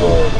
Lord.